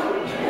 Yeah.